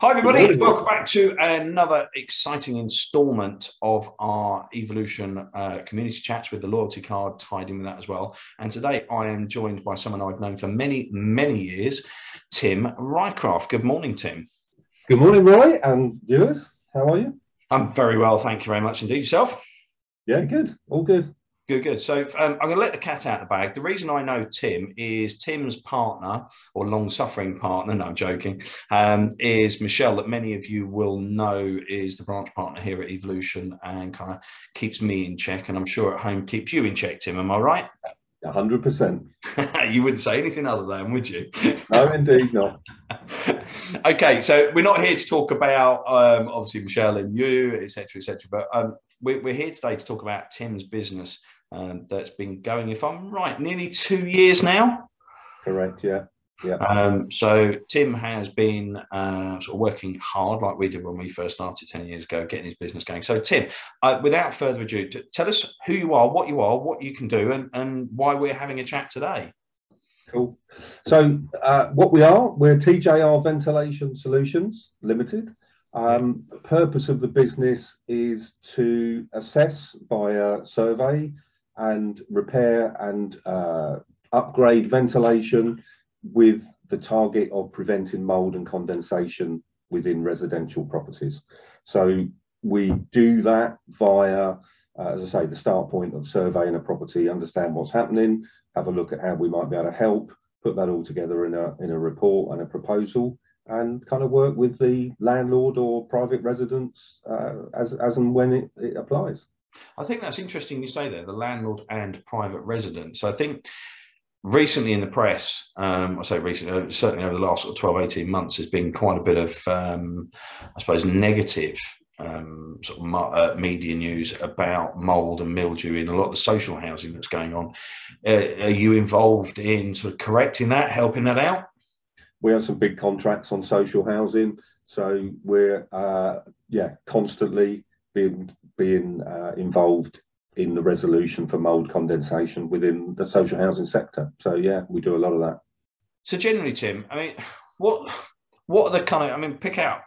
Hi, everybody. Welcome back to another exciting instalment of our Evolution uh, community chats with the loyalty card tied in with that as well. And today I am joined by someone I've known for many, many years, Tim Rycraft. Good morning, Tim. Good morning, Roy and viewers. How are you? I'm very well. Thank you very much indeed. Yourself? Yeah, good. All good. Good, good. So um, I'm going to let the cat out of the bag. The reason I know Tim is Tim's partner or long-suffering partner. No, I'm joking. Um, is Michelle that many of you will know is the branch partner here at Evolution and kind of keeps me in check, and I'm sure at home keeps you in check. Tim, am I right? hundred percent. You wouldn't say anything other than, would you? no, indeed not. okay, so we're not here to talk about um, obviously Michelle and you, etc., etc. But um, we're, we're here today to talk about Tim's business um, that's been going, if I'm right, nearly two years now. Correct. Yeah. Yeah. Um, so Tim has been uh, sort of working hard, like we did when we first started ten years ago, getting his business going. So Tim, uh, without further ado, tell us who you are, what you are, what you can do, and, and why we're having a chat today. Cool. So uh, what we are, we're TJR Ventilation Solutions Limited. Um, the purpose of the business is to assess via survey and repair and uh, upgrade ventilation with the target of preventing mold and condensation within residential properties. So we do that via, uh, as I say, the start point of surveying a property, understand what's happening, have a look at how we might be able to help, put that all together in a in a report and a proposal, and kind of work with the landlord or private residents uh, as as and when it, it applies. I think that's interesting you say there, the landlord and private resident. So I think recently in the press, um, I say recently, uh, certainly over the last sort of 12, 18 months, there's been quite a bit of, um, I suppose, negative um, sort of uh, media news about mold and mildew in a lot of the social housing that's going on. Uh, are you involved in sort of correcting that, helping that out? We have some big contracts on social housing, so we're uh, yeah constantly being being uh, involved in the resolution for mold condensation within the social housing sector. So yeah, we do a lot of that. So generally, Tim, I mean, what what are the kind of I mean, pick out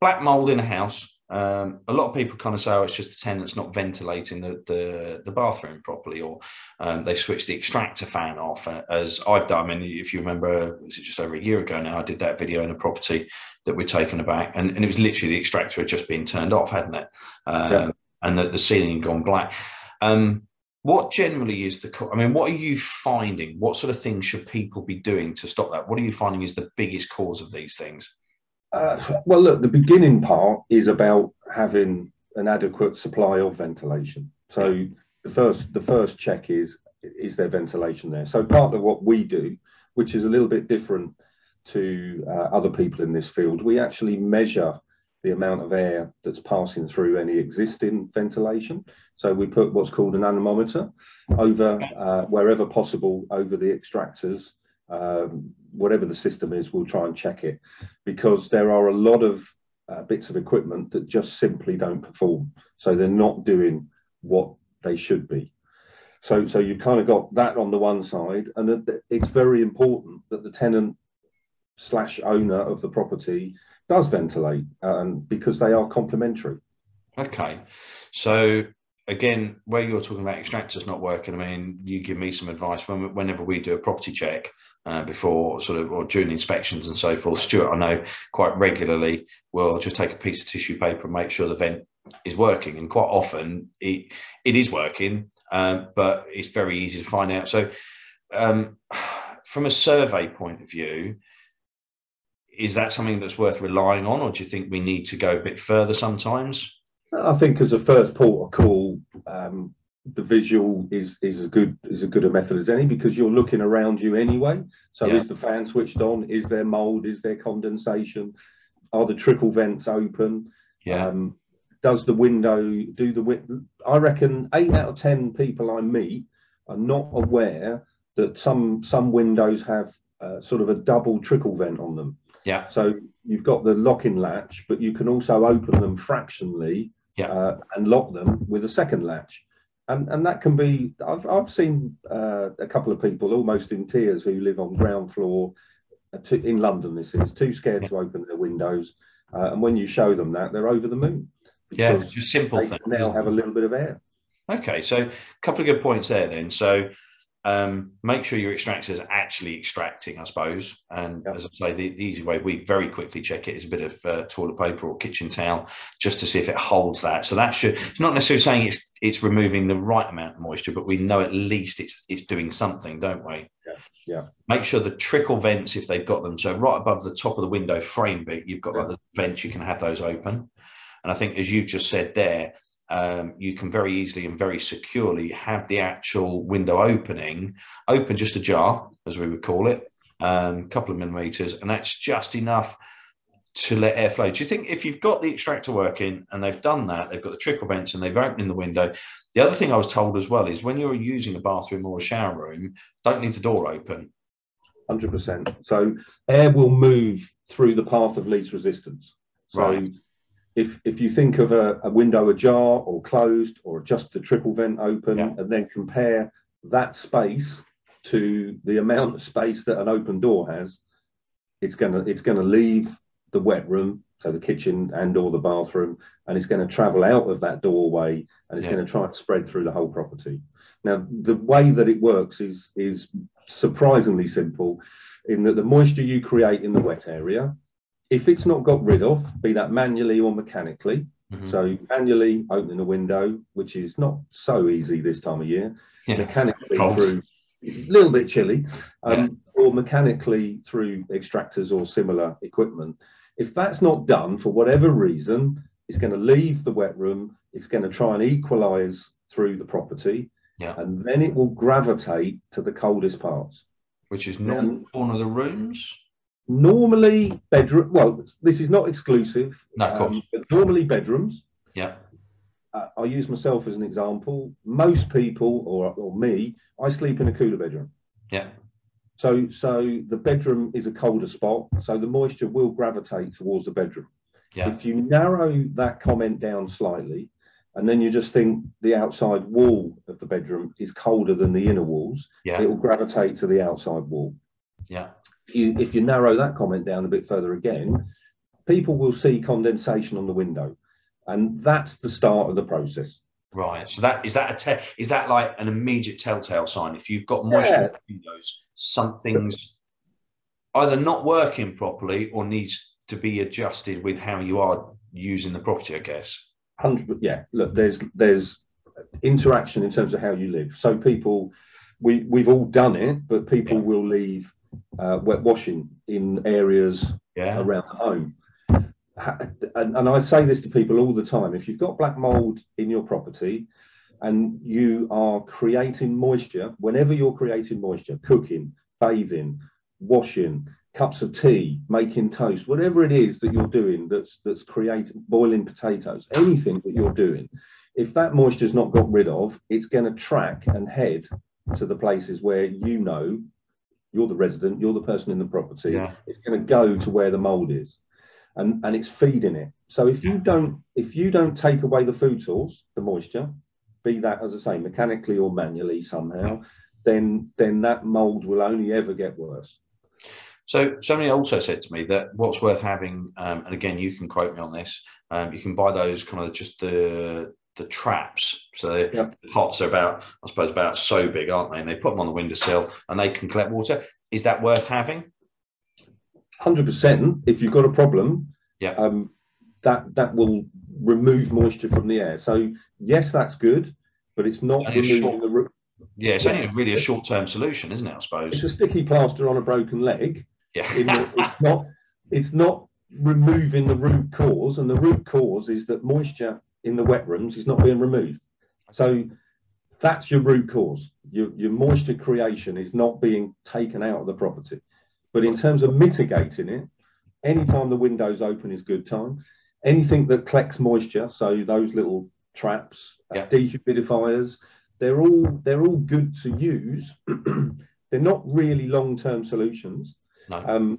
black mold in a house. Um, a lot of people kind of say, "Oh, it's just the tenant's not ventilating the the, the bathroom properly," or um, they switch the extractor fan off. Uh, as I've done, I mean, if you remember, was it just over a year ago now? I did that video in a property that we'd taken aback, and, and it was literally the extractor had just been turned off, hadn't it? Um, yeah. And that the ceiling had gone black. Um, what generally is the? I mean, what are you finding? What sort of things should people be doing to stop that? What are you finding is the biggest cause of these things? Uh, well, look, the beginning part is about having an adequate supply of ventilation. So the first the first check is is there ventilation there? So part of what we do, which is a little bit different to uh, other people in this field, we actually measure the amount of air that's passing through any existing ventilation. So we put what's called an anemometer over uh, wherever possible over the extractors. Um, whatever the system is, we'll try and check it because there are a lot of uh, bits of equipment that just simply don't perform. So they're not doing what they should be. So, so you've kind of got that on the one side, and it's very important that the tenant slash owner of the property does ventilate um, because they are complementary. Okay, so again, where you're talking about extractors not working, I mean, you give me some advice when, whenever we do a property check uh, before sort of or during inspections and so forth. Stuart, I know quite regularly will just take a piece of tissue paper and make sure the vent is working, and quite often it it is working, um, but it's very easy to find out. So, um, from a survey point of view, is that something that's worth relying on, or do you think we need to go a bit further sometimes? I think as a first port of call, um, the visual is is as good is as good a method as any because you're looking around you anyway. So yeah. is the fan switched on? Is there mold? Is there condensation? Are the trickle vents open? Yeah. Um, does the window do the? I reckon eight out of ten people I meet are not aware that some some windows have uh, sort of a double trickle vent on them. Yeah. So you've got the locking latch, but you can also open them fractionally yeah. uh, and lock them with a second latch. And, and that can be, I've, I've seen uh, a couple of people almost in tears who live on ground floor uh, to, in London, this is, too scared to open their windows. Uh, and when you show them that, they're over the moon. Yeah, just simple things. Now have a little bit of air. Okay, so a couple of good points there then. So um, make sure your extractor is actually extracting, I suppose. And yep. as I say, the, the, easy way we very quickly check it is a bit of uh, toilet paper or kitchen towel just to see if it holds that. So that should it's not necessarily saying it's it's removing the right amount of moisture, but we know at least it's it's doing something, don't we? Yeah. Yeah. Make sure the trickle vents, if they've got them, so right above the top of the window frame bit, you've got yeah. like the vents, you can have those open. And I think, as you've just said there, um, you can very easily and very securely have the actual window opening open just a jar, as we would call it, a um, couple of millimeters, and that's just enough to let air flow. Do you think if you've got the extractor working and they've done that, they've got the trickle vents and they've opened the window? The other thing I was told as well is when you're using a bathroom or a shower room, don't leave the door open. 100%. So air will move through the path of least resistance. So right if if you think of a, a, window ajar or closed or just the trickle vent open yeah. and then compare that space to the amount of space that an open door has it's going to it's going to leave the wet room so the kitchen and or the bathroom and it's going to travel out of that doorway and it's yeah. going to try to spread through the whole property now the way that it works is is surprisingly simple in that the moisture you create in the wet area if it's not got rid of, be that manually or mechanically, mm-hmm. so manually opening a window, which is not so easy this time of year, yeah. mechanically Cold. through a little bit chilly, um, yeah. or mechanically through extractors or similar equipment. If that's not done for whatever reason, it's going to leave the wet room. It's going to try and equalize through the property, yeah. and then it will gravitate to the coldest parts, which is not one of the rooms normally bedroom. Well, this is not exclusive. No, of course. Um, but normally bedrooms. Yeah. Uh, I use myself as an example. Most people, or or me, I sleep in a cooler bedroom. Yeah. So so the bedroom is a colder spot, so the moisture will gravitate towards the bedroom. Yeah. If you narrow that comment down slightly, and then you just think the outside wall of the bedroom is colder than the inner walls, yeah. it will gravitate to the outside wall. Yeah if you if you narrow that comment down a bit further again, people will see condensation on the window, and that's the start of the process. Right. So that is that a te- is that like an immediate telltale sign? If you've got moisture yeah. windows, something's either not working properly or needs to be adjusted with how you are using the property. I guess. Hundred. Yeah. Look, there's there's interaction in terms of how you live. So people, we we've all done it, but people yeah. will leave uh, wet washing in areas yeah. around the home. And, and I say this to people all the time if you've got black mold in your property and you are creating moisture, whenever you're creating moisture, cooking, bathing, washing, cups of tea, making toast, whatever it is that you're doing that's that's creating boiling potatoes, anything that you're doing, if that moisture's not got rid of, it's going to track and head to the places where you know you're the resident, you're the person in the property. Yeah. It's going to go to where the mold is, and and it's feeding it. So if you don't if you don't take away the food source, the moisture, be that as I say mechanically or manually somehow, then then that mold will only ever get worse. So somebody also said to me that what's worth having, um, and again you can quote me on this. Um, you can buy those kind of just the the traps. So the yep. pots are about, I suppose, about so big, aren't they? And they put them on the windowsill and they can collect water. Is that worth having? Hundred percent. If you've got a problem, yeah, um, that that will remove moisture from the air. So yes, that's good, but it's not removing short, the. yeah, it's yeah. only really a short-term solution, isn't it? I suppose it's a sticky plaster on a broken leg. Yeah, it's not. It's not removing the root cause, and the root cause is that moisture in the wet rooms is not being removed. So that's your root cause. Your, your moisture creation is not being taken out of the property. But in terms of mitigating it, anytime the window's open is good time. Anything that collects moisture, so those little traps, uh, yeah. dehumidifiers, they're all they're all good to use. they're not really long-term solutions, no. um,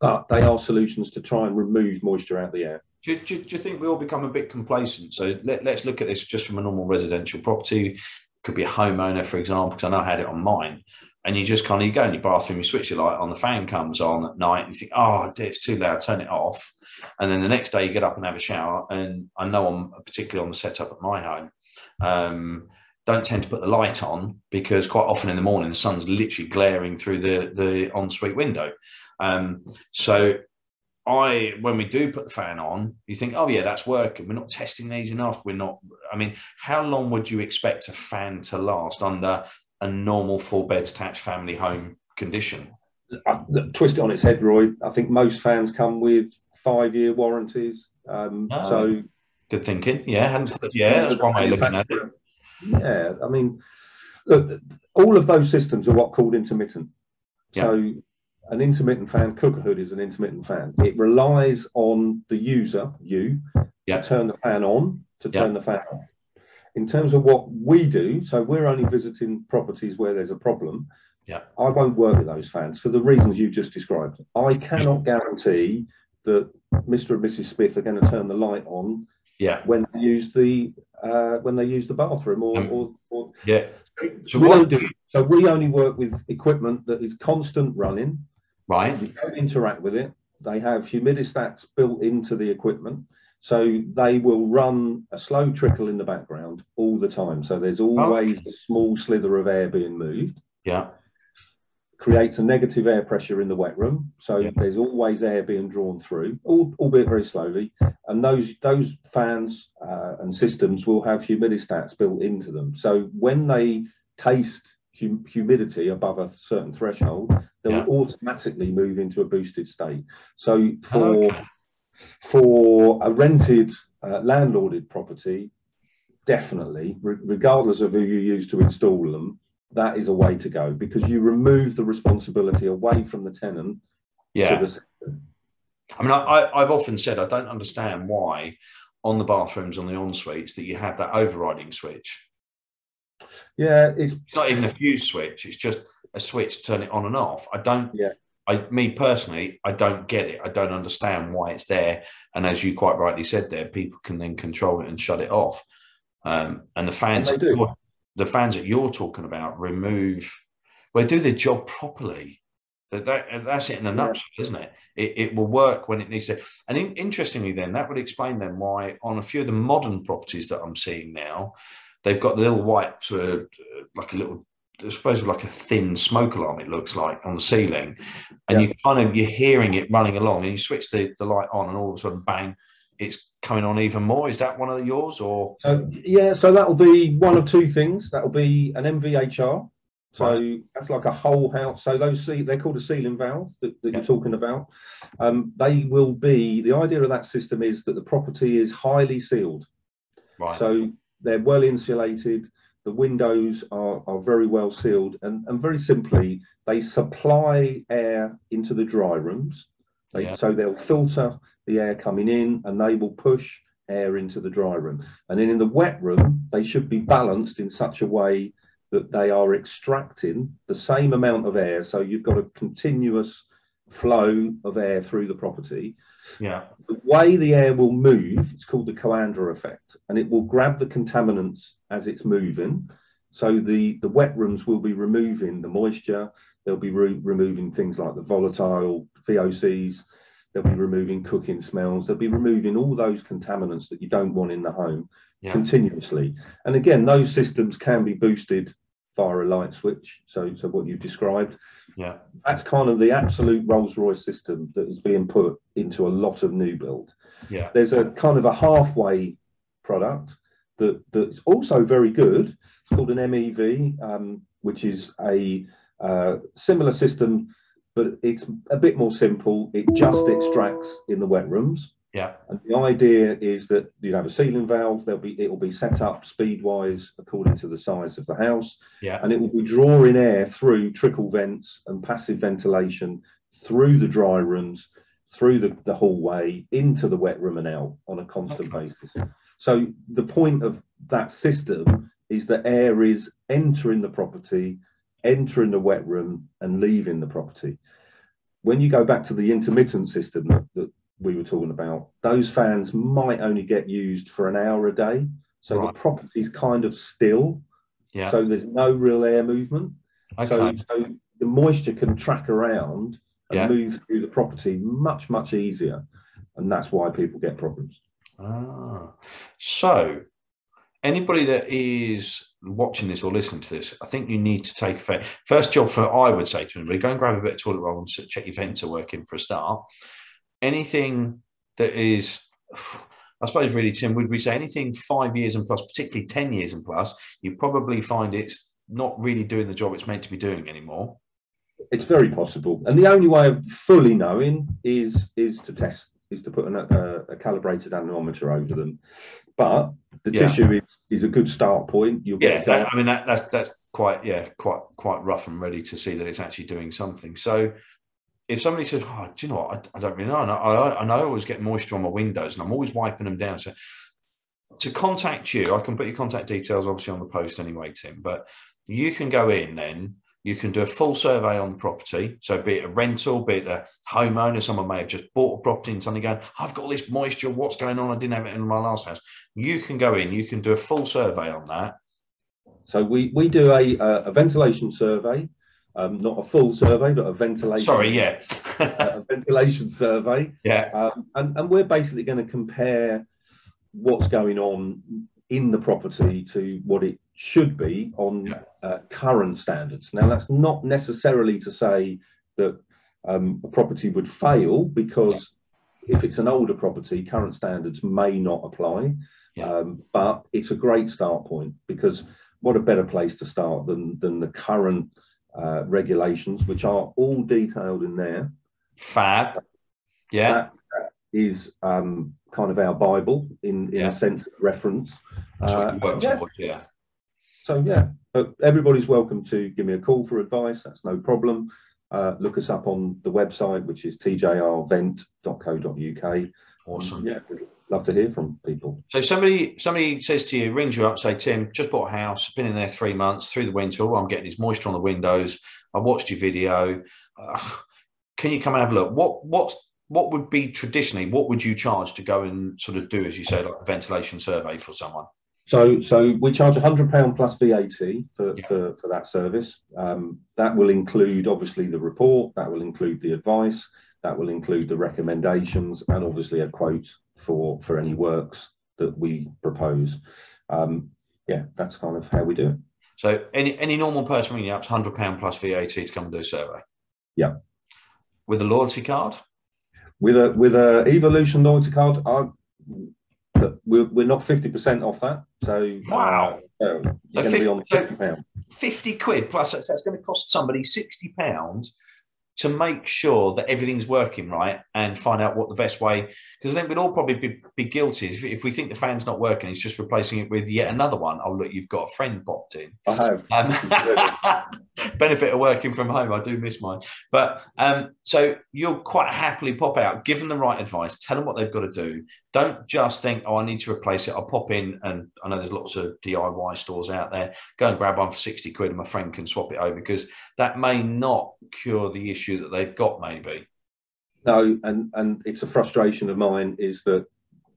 but they are solutions to try and remove moisture out of the air. Do you, do, do you, think we all become a bit complacent? So let, us look at this just from a normal residential property. Could be a homeowner, for example, because I know I had it on mine. and you just kind of you go in your bathroom, you switch your light on, the fan comes on at night, and you think, oh, dear, it's too loud, turn it off. And then the next day you get up and have a shower. And I know I'm particularly on the setup at my home. Um, don't tend to put the light on because quite often in the morning the sun's literally glaring through the the ensuite window. Um, so I, when we do put the fan on, you think, oh yeah, that's working. We're not testing these enough. We're not. I mean, how long would you expect a fan to last under a normal four bed detached family home condition? I, twist it on its head, Roy. I think most fans come with five year warranties. Um, oh, so good thinking. Yeah, yeah, that's one way looking at it. Yeah, I mean, look, all of those systems are what called intermittent. Yeah. So an intermittent fan, cooker hood is an intermittent fan. It relies on the user, you, yeah. to turn the fan on, to turn the fan off. In terms of what we do, so we're only visiting properties where there's a problem. Yeah. I won't work with those fans for the reasons you just described. I cannot guarantee that Mr. and Mrs. Smith are going to turn the light on yeah. when they use the uh, when they use the bathroom or, um, or, or yeah. So we do so we only work with equipment that is constant running Right. You don't interact with it. They have humidistats built into the equipment. So they will run a slow trickle in the background all the time. So there's always oh. a small slither of air being moved. Yeah. Creates a negative air pressure in the wet room. So yeah. there's always air being drawn through, albeit very slowly. And those those fans uh, and systems will have humidistats built into them. So when they taste hum- humidity above a certain threshold, they yeah. will automatically move into a boosted state. So for okay. for a rented uh, landlorded property, definitely, re- regardless of who you use to install them, that is a way to go because you remove the responsibility away from the tenant. Yeah. The I mean, I, I've often said I don't understand why on the bathrooms on the en suites that you have that overriding switch yeah, it's not even a fuse switch. It's just a switch to turn it on and off. I don't. Yeah. I, me personally, I don't get it. I don't understand why it's there. And as you quite rightly said, there people can then control it and shut it off. Um, and the fans, and the fans that you're talking about, remove. Well, do their job properly. That, that that's it in a nutshell, yeah. isn't it? it? It will work when it needs to. And in, interestingly, then that would explain then why on a few of the modern properties that I'm seeing now, they've got the little white sort of like a little I suppose like a thin smoke alarm it looks like on the ceiling and yeah. you kind of you're hearing it running along and you switch the, the light on and all of a sudden bang it's coming on even more is that one of yours or uh, yeah so that'll be one of two things that'll be an mvhr so right. that's like a whole house so those they're called a ceiling valve that, that yeah. you're talking about um, they will be the idea of that system is that the property is highly sealed right so they're well insulated. The windows are, are very well sealed, and, and very simply, they supply air into the dry rooms. They, yeah. So they'll filter the air coming in, and they will push air into the dry room. And then in the wet room, they should be balanced in such a way that they are extracting the same amount of air. So you've got a continuous flow of air through the property. Yeah. The way the air will move, it's called the Coanda effect, and it will grab the contaminants as it's moving. So the, the wet rooms will be removing the moisture, they'll be re- removing things like the volatile VOCs, they'll be removing cooking smells, they'll be removing all those contaminants that you don't want in the home yeah. continuously. And again, those systems can be boosted via a light switch. So, so what you've described. Yeah. That's kind of the absolute Rolls Royce system that is being put into a lot of new build. Yeah. There's a kind of a halfway product that that's also very good. It's called an MEV, um, which is a uh, similar system, but it's a bit more simple. It just extracts in the wet rooms. Yeah. And the idea is that you have a ceiling valve. There'll be it will be set up speed wise according to the size of the house. Yeah. And it will be drawing air through trickle vents and passive ventilation through the dry rooms, through the, the hallway, into the wet room and out on a constant okay. basis. So the point of that system is that air is entering the property, entering the wet room, and leaving the property. When you go back to the intermittent system that, that we were talking about, those fans might only get used for an hour a day. So right. the property's kind of still. Yeah. So there's no real air movement. Okay. So, so the moisture can track around and Yeah. move through the property much, much easier. And that's why people get problems. Ah, so anybody that is watching this or listening to this, I think you need to take a fa- first job for I would say to anybody, go and grab a bit of toilet roll and check your vents are working for a start. Anything that is, I suppose, really, Tim, would we say anything five years and plus, particularly ten years and plus, you probably find it's not really doing the job it's meant to be doing anymore. It's very possible. And the only way of fully knowing is is to test, is to put an, a, a calibrated anemometer over them. But the Yeah. tissue is, is a good start point. You'll Yeah, get that, I mean that, that's that's quite yeah quite quite rough and ready to see that it's actually doing something. So if somebody says, "Oh, do you know what? I, I don't really know," and I, I, I always get moisture on my windows, and I'm always wiping them down. So to contact you, I can put your contact details obviously on the post anyway, Tim. But you can go in then. You can do a full survey on the property. So, be it a rental, be it a homeowner, someone may have just bought a property and suddenly going, I've got all this moisture. What's going on? I didn't have it in my last house. You can go in, you can do a full survey on that. So we, we do a, a ventilation survey, um, not a full survey, but a ventilation. Sorry, yeah. a ventilation survey. yeah. Um, and, and we're basically going to compare what's going on in the property to what it should be on Yeah. uh, current standards. Now, that's not necessarily to say that um, a property would fail because if it's an older property, current standards may not apply. Yeah. Um, but it's a great start point because what a better place to start than, than the current uh, regulations, which are all detailed in there Fab. Yeah. that is um, kind of our Bible in, in Yeah. a sense of reference. That's what you Uh, work yeah. towards. Yeah. So yeah, but everybody's welcome to give me a call for advice. That's no problem. Uh, look us up on the website, which is tjrvent.co.uk. Awesome. Yeah, love to hear from people. So somebody somebody says to you, rings you up, say, Tim, just bought a house, been in there three months through the winter. All I'm getting is moisture on the windows. I watched your video. Uh, can you come and have a look? What what's what would be traditionally? What would you charge to go and sort of do, as you say, like a ventilation survey for someone? So, so we charge £100 plus VAT for, Yeah. for, for that service. Um, that will include obviously the report, that will include the advice, that will include the recommendations, and obviously a quote for, for any works that we propose. Um, yeah, that's kind of how we do it. So any any normal person ringing up, hundred pound plus VAT to come and do a survey. Yeah. With a loyalty card. With a with a Evolution loyalty card, I, we're, we're not 50% off that. So, Wow. uh, So you're going to be on £50. 50 quid plus that's, that's going to cost somebody 60 pounds to make sure that everything's working right and find out what the best way because then we'd all probably be, be guilty. If, if we think the fan's not working it's just replacing it with yet another one. Oh look you've got a friend popped in. I have. um, benefit of working from home. I do miss mine. But um, so you'll quite happily pop out. Give them the right advice. Tell them what they've got to do. Don't just think oh i need to replace it. I'll pop in and i know there's lots of diy stores out there. Go and grab one for 60 quid and my friend can swap it over because that may not cure the issue that they've got maybe No, and and it's a frustration of mine is that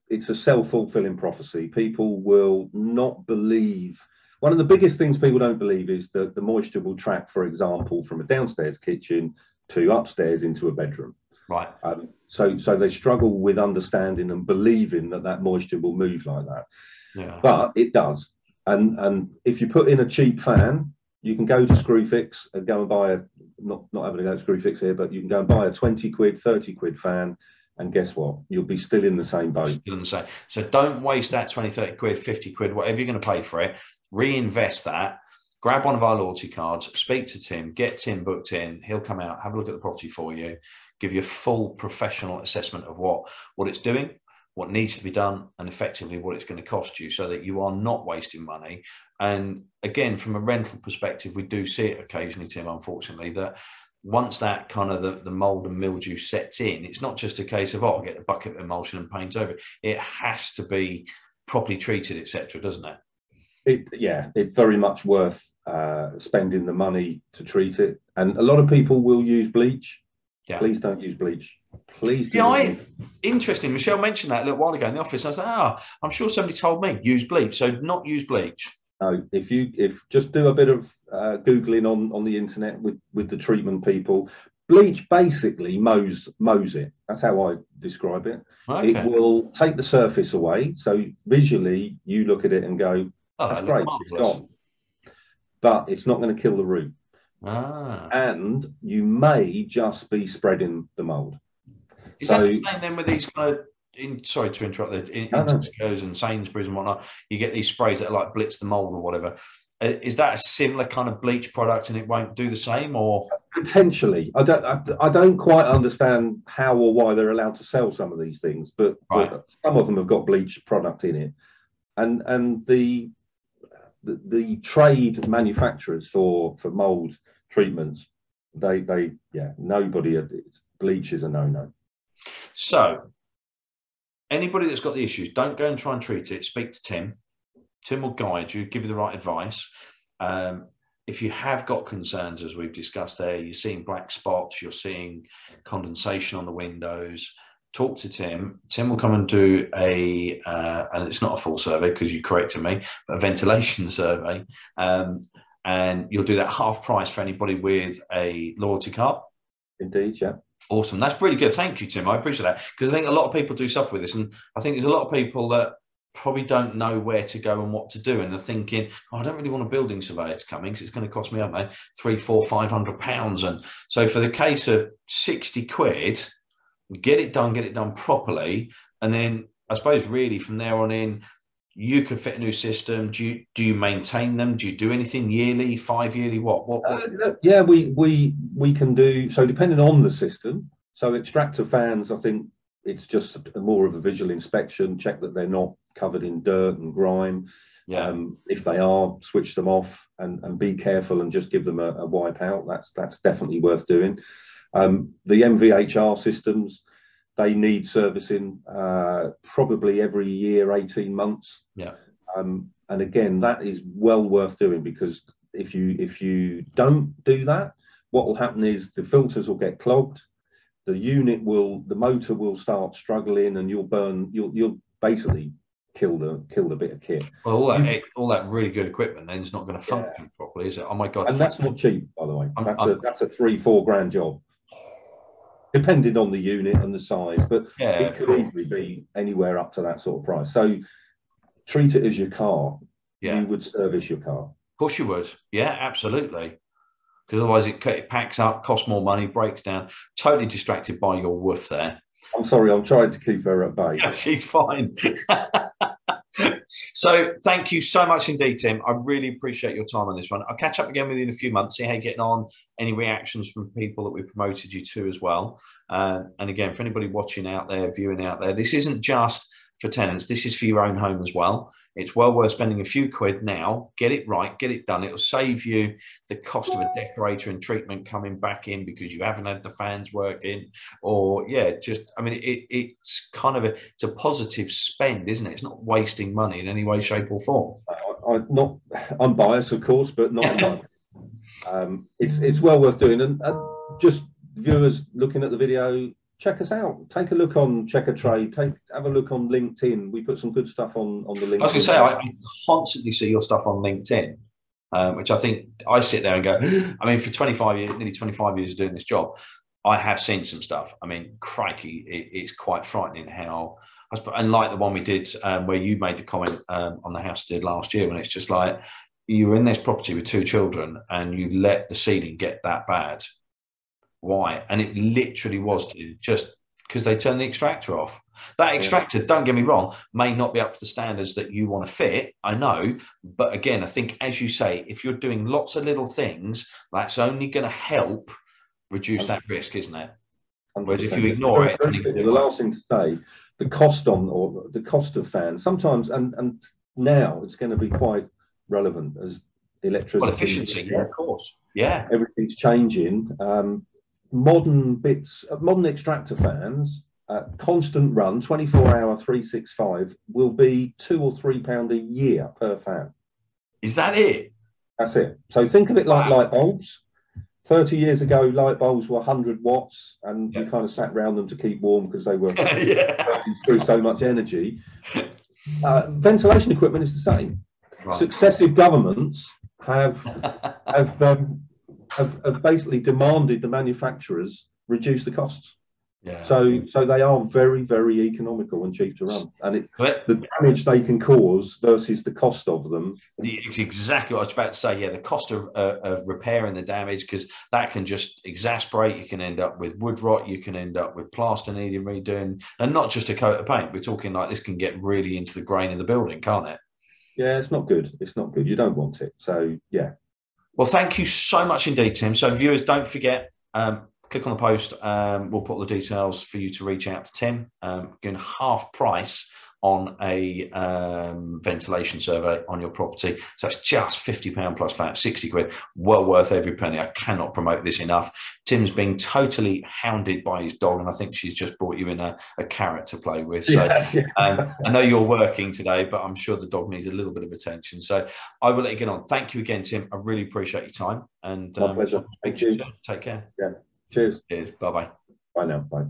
it's a self-fulfilling prophecy. People will not believe. One of the biggest things people don't believe is that the moisture will track, for example, from a downstairs kitchen to upstairs into a bedroom. right Um, so, so they struggle with understanding and believing that that moisture will move like that. yeah But it does. And and if you put in a cheap fan, you can go to Screwfix and go and buy a not not having a go to Screwfix here, but you can go and buy a 20 quid, 30 quid fan, and guess what? You'll be still in the same boat. Still in the same. So don't waste that 20, 30 quid, 50 quid, whatever you're going to pay for it. Reinvest that. Grab one of our loyalty cards, speak to Tim, get Tim booked in. He'll come out, have a look at the property for you, give you a full professional assessment of what, what it's doing, what needs to be done, and effectively what it's going to cost you so that you are not wasting money. And again, from a rental perspective, we do see it occasionally, Tim, unfortunately, that once that kind of the, the mold and mildew sets in, it's not just a case of, oh, I'll get a bucket of emulsion and paint over it. It has to be properly treated, etc., doesn't it? It, yeah, it's very much worth uh, spending the money to treat it. And a lot of people will use bleach. Yeah. Please don't use bleach. Please. Yeah, I- Interesting. Michelle mentioned that a little while ago in the office. I said, oh, I'm sure somebody told me use bleach. So not use bleach. No, if you if just do a bit of uh, googling on on the internet with with the treatment people. Bleach basically mows mows it. That's how I describe it. Okay. It will take the surface away, so visually you look at it and go, oh, "That's great, it's gone." But it's not going to kill the root, Ah. and you may just be spreading the mold. Is that the same then with these kind of? In, sorry to interrupt. there, In, in No. Tesco's and Sainsbury's and whatnot, you get these sprays that like blitz the mold or whatever. Uh, Is that a similar kind of bleach product, and it won't do the same, or Potentially, I don't. I, I don't quite understand how or why they're allowed to sell some of these things, but, Right. but some of them have got bleach product in it, and and the the, the trade manufacturers for for mold treatments, they they yeah nobody bleach is a no no. so? Anybody that's got the issues, don't go and try and treat it. Speak to Tim. Tim will guide you, give you the right advice. Um, if you have got concerns, as we've discussed there, you're seeing black spots, you're seeing condensation on the windows, talk to Tim. Tim will come and do a, uh, and it's not a full survey because you corrected me, but a ventilation survey. Um, and you'll do that half price for anybody with a loyalty card. Indeed, yeah. Awesome. That's really good. Thank you, Tim. I appreciate that because I think a lot of people do suffer with this. And I think there's a lot of people that probably don't know where to go and what to do. And they're thinking, oh, I don't really want a building surveyor to come in because it's going to cost me, I don't know, three, four, five hundred pounds. And so for the case of 60 quid, get it done, get it done properly. And then I suppose really from there on in, you could fit a new system. Do you do you maintain them? Do you do anything yearly, five yearly? What? What? what? Uh, yeah, we we we can do so depending on the system. So extractor fans, I think it's just a, more of a visual inspection, check that they're not covered in dirt and grime. yeah. Um, if they are, switch them off and, and be careful and just give them a, a wipe out. That's that's definitely worth doing. Um, the MVHR systems, they need servicing uh, probably every year, 18 months. Yeah. Um, and again, that is well worth doing because if you if you don't do that, what will happen is the filters will get clogged, the unit will the motor will start struggling, and you'll burn you'll you'll basically kill the kill the bit of kit. Well, all that all that really good equipment then is not going to Yeah. function properly, is it? Oh my god! And that's not cheap, by the way. I'm- That's a I'm- that's a three four grand job, depending on the unit and the size. But yeah, it could easily be anywhere up to that sort of price. So treat it as your car. yeah, You would service your car. Of course you would. Yeah, absolutely. Because otherwise it, it packs up, costs more money, breaks down. Totally distracted by your woof there. I'm sorry, I'm trying to keep her at bay. Yeah, she's fine. so thank you so much indeed, Tim. I really appreciate your time on this one. I'll catch up again with you in a few months, see how you're getting on, any reactions from people that we promoted you to as well. Uh, and again, for anybody watching out there, viewing out there, this isn't just for tenants, this is for your own home as well. It's well worth spending a few quid now. Get it right, get it done. It'll save you the cost of a decorator and treatment coming back in because you haven't had the fans working, or yeah, just I mean, it, it's kind of a it's a positive spend, isn't it? It's not wasting money in any way, shape, or form. I, I, not, I'm biased, of course, but not. um, it's it's well worth doing. And, and just viewers looking at the video, check us out. Take a look on Checkatrade. Take have a look on LinkedIn. We put some good stuff on on the LinkedIn. I was going to say, I, I constantly see your stuff on LinkedIn, um, which I think I sit there and go, I mean, for 25 years, nearly 25 years of doing this job, I have seen some stuff. I mean, crikey, it, it's quite frightening how, and like the one we did um, where you made the comment um, on the house did last year, when it's just like, you were in this property with two children and you let the ceiling get that bad. Why? And it literally was to just because they turned the extractor off. That Yeah. extractor, don't get me wrong, may not be up to the standards that you want to fit. I know. But again, I think, as you say, if you're doing lots of little things, that's only going to help reduce that risk, isn't it? Whereas if you ignore it, Very then it quickly, can the last thing to say, the cost on or the cost of fans sometimes, and and now it's going to be quite relevant as electricity. Well, efficiency, yeah, of course. Yeah. everything's changing. Um, modern bits, uh, modern extractor fans, uh, constant run, 24 hour 365, will be two or three pound a year per fan. Is that it? That's it. So think of it like Wow. light bulbs. 30 years ago, light bulbs were 100 watts, and Yeah. you kind of sat around them to keep warm because they were yeah. through so much energy. Uh, ventilation equipment is the same. Right. Successive governments have have, um, have have basically demanded the manufacturers reduce the costs. yeah. So so they are very very economical and cheap to run, and it, But the damage they can cause versus the cost of them. the, it's exactly what I was about to say. Yeah, the cost of, uh, of repairing the damage because that can just exasperate. You can end up with wood rot. You can end up with plaster needing redoing, and not just a coat of paint. We're talking like this can get really into the grain of the building, can't it? Yeah, it's not good. It's not good. You don't want it. So yeah, Well, thank you so much indeed, Tim. So, viewers, don't forget, um, click on the post. Um, we'll put all the details for you to reach out to Tim. Um, getting half price on a um, ventilation survey on your property. So it's just £50 plus VAT, 60 quid. Well worth every penny. I cannot promote this enough. Tim's being totally hounded by his dog, and I think she's just brought you in a, a carrot to play with. So yeah, yeah. um, I know you're working today, but I'm sure the dog needs a little bit of attention. So I will let you get on. Thank you again, Tim. I really appreciate your time. And My um, pleasure. Thank you. Take care. Cheers. Cheers. Bye bye. Bye now. Bye.